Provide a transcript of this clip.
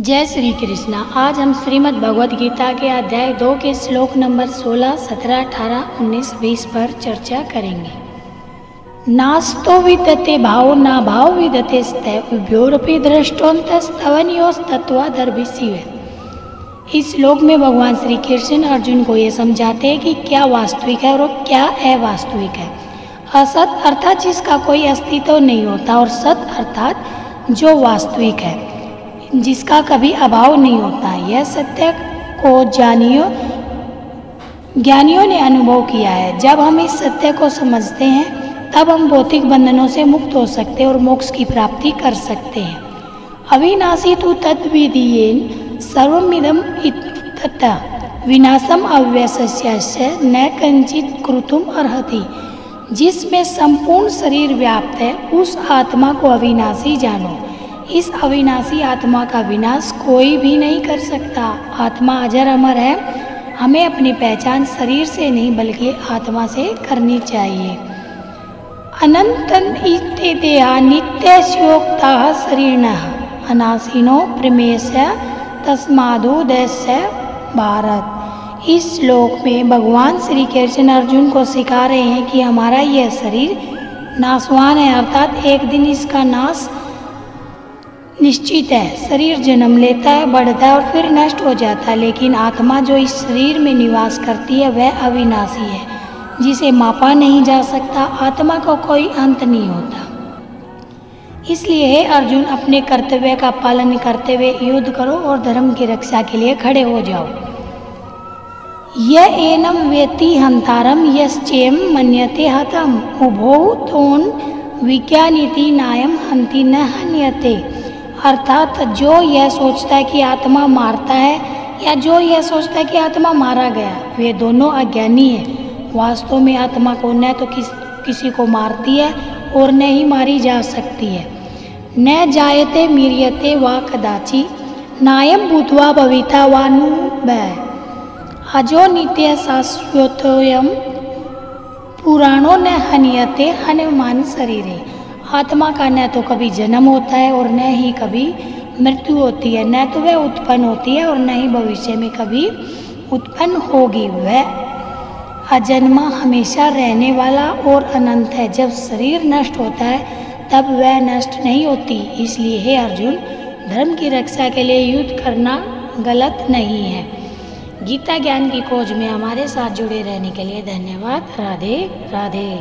जय श्री कृष्णा। आज हम श्रीमद् भगवद गीता के अध्याय दो के श्लोक नंबर 16, 17, 18, 19, 20 पर चर्चा करेंगे। नास्तो विदते भाव ना भाव विदते उभ्योरपि दृष्टोन्तस्तवनियोस्तत्वादर्भिशिव इस श्लोक में भगवान श्री कृष्ण अर्जुन को ये समझाते हैं कि क्या वास्तविक है और क्या अवास्तविक है। असत अर्थात जिसका कोई अस्तित्व नहीं होता और सत अर्थात जो वास्तविक है। जिसका कभी अभाव नहीं होता। यह सत्य को जानियो, ज्ञानियों ने अनुभव किया है। जब हम इस सत्य को समझते हैं, तब हम भौतिक बंधनों से मुक्त हो सकते हैं और मोक्ष की प्राप्ति कर सकते हैं। अविनाशी तु तद्विदीयेन सर्वमिदम तथा विनाशम अव्यस्य न कंचित कृतुम अर्ति जिसमें संपूर्ण शरीर व्याप्त है, उस आत्मा को अविनाशी जानो। इस अविनाशी आत्मा का विनाश कोई भी नहीं कर सकता। आत्मा अजर अमर है। हमें अपनी पहचान शरीर से नहीं, बल्कि आत्मा से करनी चाहिए। अनंतन देहा नित्य शोक्ता शरीर अनासीनो प्रमेश तस्मादो भारत। इस श्लोक में भगवान श्री कृष्ण अर्जुन को सिखा रहे हैं कि हमारा यह शरीर नासवान है, अर्थात एक दिन इसका नाश निश्चित है। शरीर जन्म लेता है बढ़ता है और फिर नष्ट हो जाता है लेकिन आत्मा जो इस शरीर में निवास करती है, वह अविनाशी है, जिसे मापा नहीं जा सकता, आत्मा को कोई अंत नहीं होता। इसलिए हे अर्जुन, अपने कर्तव्य का पालन करते हुए युद्ध करो और धर्म की रक्षा के लिए खड़े हो जाओ। यह एनम व्यति हंतारम, यश्चेम मन्यते हतम। उभो तोन विज्ञानीति नायम हंति न हन्यते। अर्थात जो यह सोचता है कि आत्मा मारता है या जो यह सोचता है कि आत्मा मारा गया, वे दोनों अज्ञानी हैं। वास्तव में आत्मा को न तो किस, किसी को मारती है और न ही मारी जा सकती है। न जायते मीरियते व कदाची नायम भूतवा भविता वानु अजो नित्य शाश्वतोयम पुराणों न हनियते हनुमान शरीरे। आत्मा का न तो कभी जन्म होता है और न ही कभी मृत्यु होती है। न तो वह उत्पन्न होती है और न ही भविष्य में कभी उत्पन्न होगी। वह अजन्मा हमेशा रहने वाला और अनंत है। जब शरीर नष्ट होता है, तब वह नष्ट नहीं होती। इसलिए हे अर्जुन, धर्म की रक्षा के लिए युद्ध करना गलत नहीं है। गीता ज्ञान की खोज में हमारे साथ जुड़े रहने के लिए धन्यवाद। राधे राधे।